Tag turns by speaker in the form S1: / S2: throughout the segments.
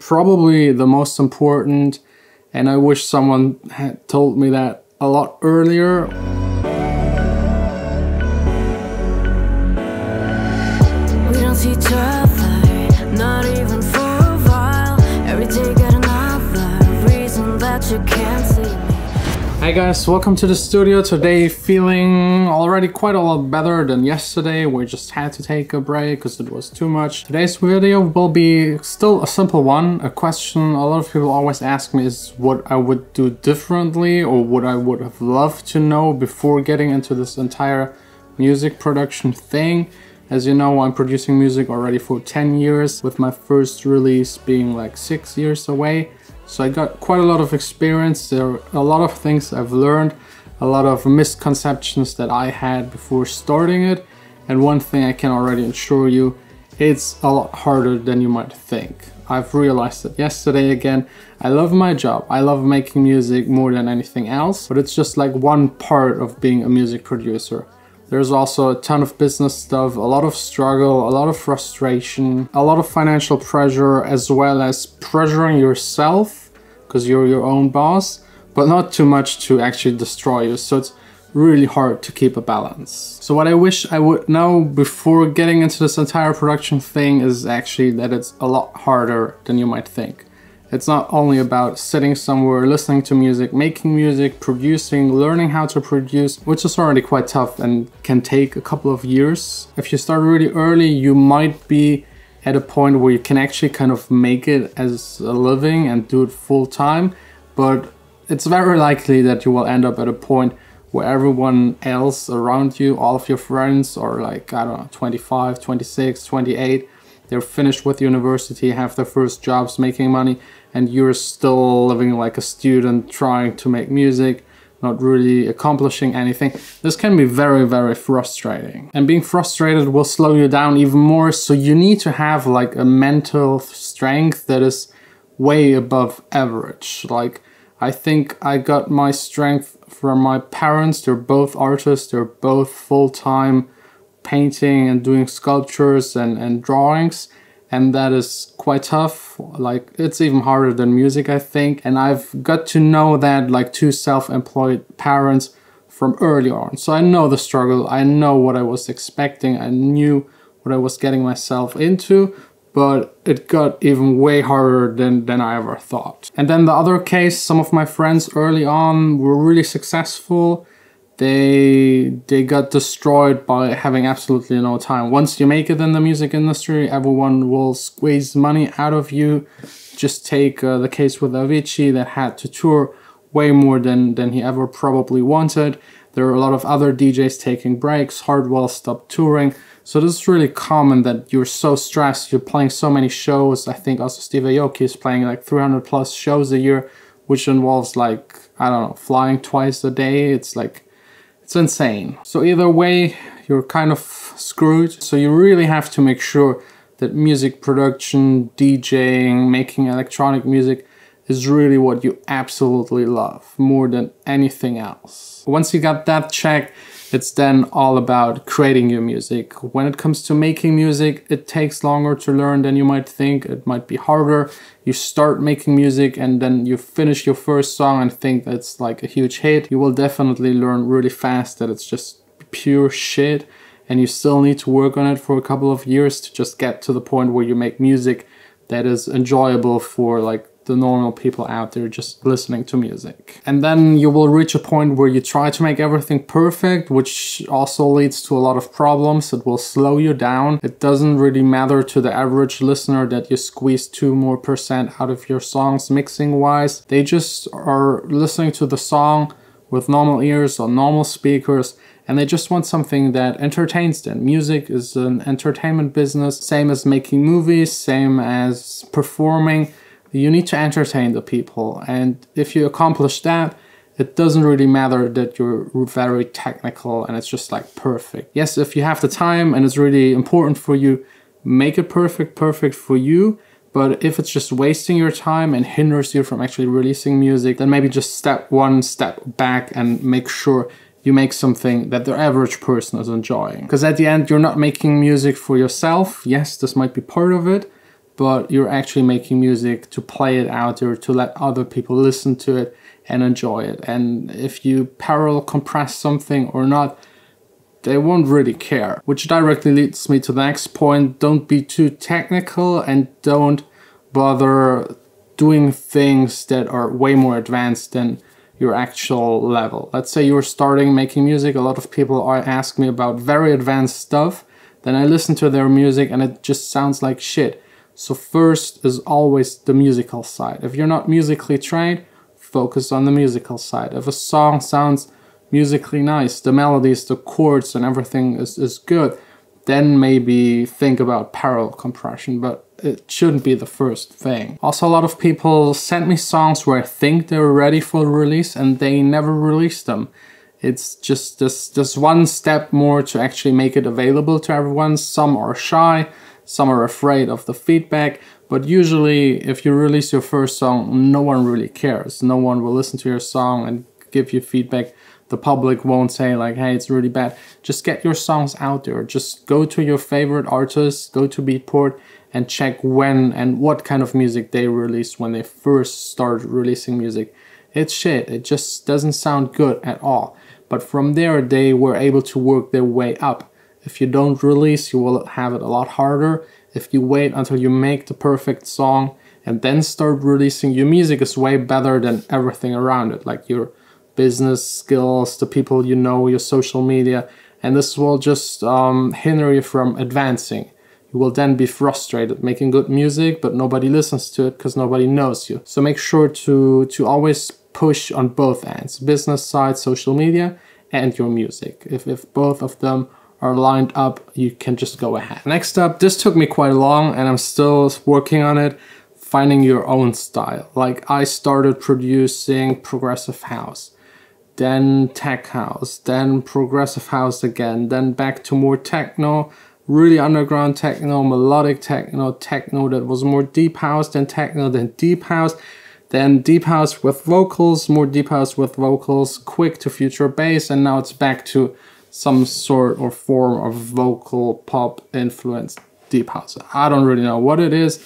S1: Probably the most important, and I wish someone had told me that a lot earlier. Hey guys, welcome to the studio. Today feeling already quite a lot better than yesterday. We just had to take a break because it was too much. Today's video will be still a simple one. A question a lot of people always ask me is what I would do differently or what I would have loved to know before getting into this entire music production thing. As you know, I'm producing music already for 10 years, with my first release being like 6 years away. So I got quite a lot of experience. There are a lot of things I've learned, a lot of misconceptions that I had before starting it. And one thing I can already assure you, it's a lot harder than you might think. I've realized that yesterday again. I love my job. I love making music more than anything else, but it's just like one part of being a music producer. There's also a ton of business stuff, a lot of struggle, a lot of frustration, a lot of financial pressure, as well as pressuring yourself because you're your own boss, but not too much to actually destroy you. So it's really hard to keep a balance. So what I wish I would know before getting into this entire production thing is actually that it's a lot harder than you might think. It's not only about sitting somewhere, listening to music, making music, producing, learning how to produce, which is already quite tough and can take a couple of years. If you start really early, you might be at a point where you can actually kind of make it as a living and do it full time, but it's very likely that you will end up at a point where everyone else around you, all of your friends are like, I don't know, 25, 26, 28, they're finished with university, have their first jobs making money, and you're still living like a student trying to make music, not really accomplishing anything. This can be very, very frustrating. And being frustrated will slow you down even more, so you need to have like a mental strength that is way above average. Like, I think I got my strength from my parents. They're both artists, they're both full-time painting and doing sculptures and, and drawings and that is quite tough. Like it's even harder than music i think. And i've got to know that like two self-employed parents from early on. So i know the struggle. I know what i was expecting. I knew what i was getting myself into but it got even way harder than, than I ever thought. And then the other case, some of my friends early on were really successful they they got destroyed by having absolutely no time. Once you make it in the music industry, everyone will squeeze money out of you. Just take uh, the case with Avicii that had to tour way more than, than he ever probably wanted. There are a lot of other DJs taking breaks. Hardwell stopped touring. So this is really common that you're so stressed. You're playing so many shows. I think also Steve Aoki is playing like 300 plus shows a year, which involves like, I don't know, flying twice a day. It's like it's insane. So either way, you're kind of screwed. So you really have to make sure that music production, DJing, making electronic music is really what you absolutely love more than anything else. Once you got that checked, it's then all about creating your music. When it comes to making music, it takes longer to learn than you might think. It might be harder. You start making music and then you finish your first song and think that's like a huge hit. You will definitely learn really fast that it's just pure shit and you still need to work on it for a couple of years to just get to the point where you make music that is enjoyable for like the normal people out there just listening to music. And then you will reach a point where you try to make everything perfect, which also leads to a lot of problems. It will slow you down. It doesn't really matter to the average listener that you squeeze two more percent out of your songs mixing wise. They just are listening to the song with normal ears or normal speakers and they just want something that entertains them. Music is an entertainment business, same as making movies, same as performing you need to entertain the people and if you accomplish that it doesn't really matter that you're very technical and it's just like perfect. Yes if you have the time and it's really important for you make it perfect perfect for you but if it's just wasting your time and hinders you from actually releasing music then maybe just step one step back and make sure you make something that the average person is enjoying. Because at the end you're not making music for yourself. Yes this might be part of it but you're actually making music to play it out or to let other people listen to it and enjoy it. And if you parallel compress something or not, they won't really care. Which directly leads me to the next point. Don't be too technical and don't bother doing things that are way more advanced than your actual level. Let's say you're starting making music. A lot of people are ask me about very advanced stuff. Then I listen to their music and it just sounds like shit. So first is always the musical side. If you're not musically trained, focus on the musical side. If a song sounds musically nice, the melodies, the chords and everything is, is good, then maybe think about parallel compression, but it shouldn't be the first thing. Also, a lot of people send me songs where I think they're ready for release and they never release them. It's just this, this one step more to actually make it available to everyone. Some are shy, some are afraid of the feedback, but usually if you release your first song, no one really cares. No one will listen to your song and give you feedback the public won't say like, hey, it's really bad. Just get your songs out there. Just go to your favorite artists, go to Beatport and check when and what kind of music they released when they first started releasing music. It's shit. It just doesn't sound good at all. But from there, they were able to work their way up. If you don't release, you will have it a lot harder. If you wait until you make the perfect song and then start releasing, your music is way better than everything around it. Like your business skills, the people you know, your social media, and this will just um, hinder you from advancing. You will then be frustrated making good music, but nobody listens to it because nobody knows you. So make sure to, to always push on both ends, business side, social media, and your music. If, if both of them are lined up, you can just go ahead. Next up, this took me quite long and I'm still working on it, finding your own style. Like I started producing progressive house then tech house, then progressive house again, then back to more techno, really underground techno, melodic techno, techno that was more deep house than techno, then deep house, then deep house with vocals, more deep house with vocals, quick to future bass, and now it's back to some sort or form of vocal pop influenced deep house. I don't really know what it is.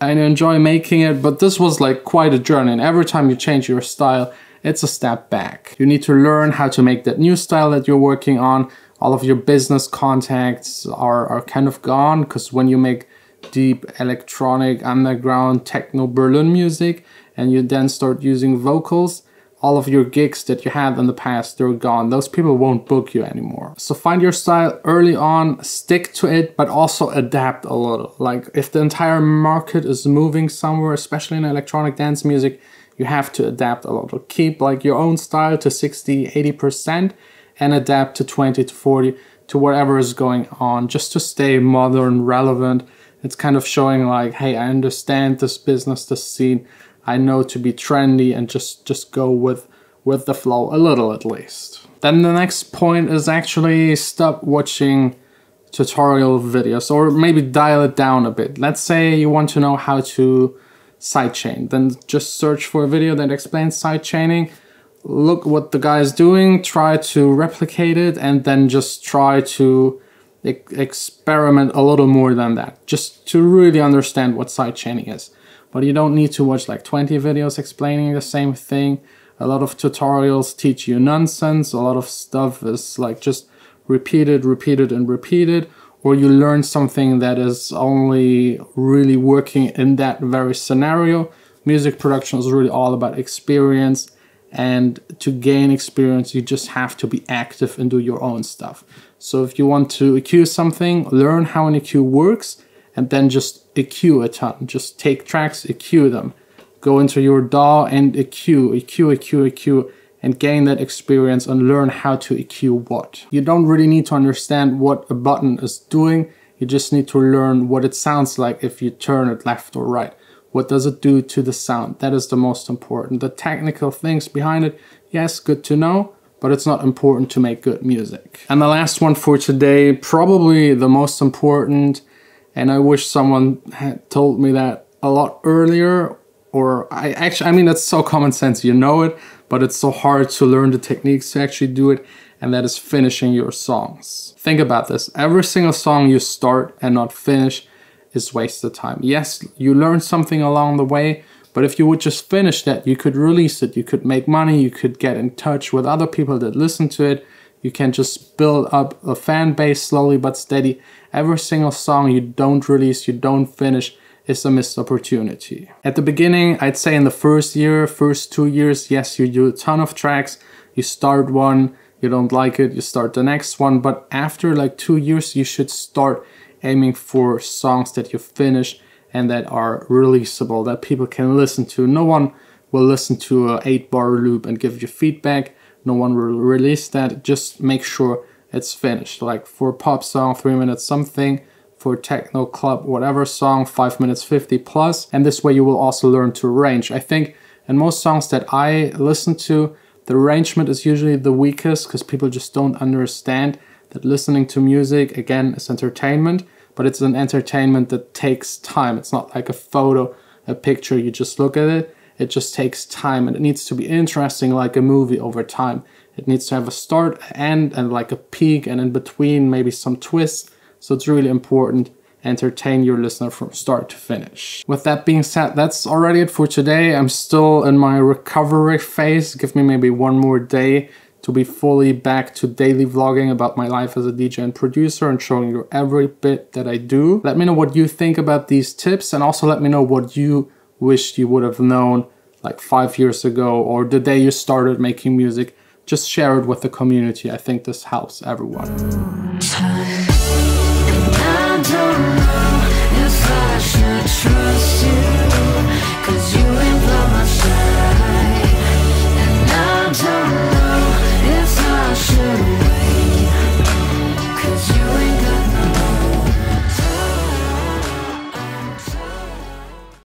S1: I enjoy making it, but this was like quite a journey. And every time you change your style, it's a step back. You need to learn how to make that new style that you're working on. All of your business contacts are, are kind of gone because when you make deep electronic underground techno Berlin music and you then start using vocals, all of your gigs that you had in the past, they're gone. Those people won't book you anymore. So find your style early on, stick to it, but also adapt a little. Like if the entire market is moving somewhere, especially in electronic dance music, you have to adapt a lot. Keep like your own style to 60, 80% and adapt to 20 to 40 to whatever is going on just to stay modern, relevant. It's kind of showing like, hey, I understand this business, this scene. I know to be trendy and just, just go with, with the flow a little at least. Then the next point is actually stop watching tutorial videos or maybe dial it down a bit. Let's say you want to know how to sidechain. Then just search for a video that explains sidechaining, look what the guy is doing, try to replicate it, and then just try to e experiment a little more than that, just to really understand what sidechaining is. But you don't need to watch like 20 videos explaining the same thing. A lot of tutorials teach you nonsense. A lot of stuff is like just repeated, repeated, and repeated or you learn something that is only really working in that very scenario. Music production is really all about experience and to gain experience you just have to be active and do your own stuff. So if you want to EQ something, learn how an EQ works and then just EQ a ton. Just take tracks, EQ them. Go into your DAW and EQ, EQ, EQ, EQ and gain that experience and learn how to EQ what. You don't really need to understand what a button is doing, you just need to learn what it sounds like if you turn it left or right. What does it do to the sound? That is the most important. The technical things behind it, yes, good to know, but it's not important to make good music. And the last one for today, probably the most important, and I wish someone had told me that a lot earlier, or I actually, I mean, that's so common sense, you know it, but it's so hard to learn the techniques to actually do it, and that is finishing your songs. Think about this. Every single song you start and not finish is waste wasted time. Yes, you learn something along the way, but if you would just finish that, you could release it, you could make money, you could get in touch with other people that listen to it. You can just build up a fan base slowly but steady. Every single song you don't release, you don't finish, is a missed opportunity. At the beginning, I'd say in the first year, first two years, yes, you do a ton of tracks. You start one, you don't like it, you start the next one. But after like two years, you should start aiming for songs that you finish and that are releasable, that people can listen to. No one will listen to a eight bar loop and give you feedback. No one will release that. Just make sure it's finished. Like for pop song, three minutes something, for techno club whatever song 5 minutes 50 plus. plus and this way you will also learn to arrange i think in most songs that i listen to the arrangement is usually the weakest because people just don't understand that listening to music again is entertainment but it's an entertainment that takes time it's not like a photo a picture you just look at it it just takes time and it needs to be interesting like a movie over time it needs to have a start end and like a peak and in between maybe some twists so it's really important entertain your listener from start to finish. With that being said, that's already it for today. I'm still in my recovery phase. Give me maybe one more day to be fully back to daily vlogging about my life as a DJ and producer and showing you every bit that I do. Let me know what you think about these tips and also let me know what you wished you would have known like five years ago or the day you started making music. Just share it with the community. I think this helps everyone.
S2: You, you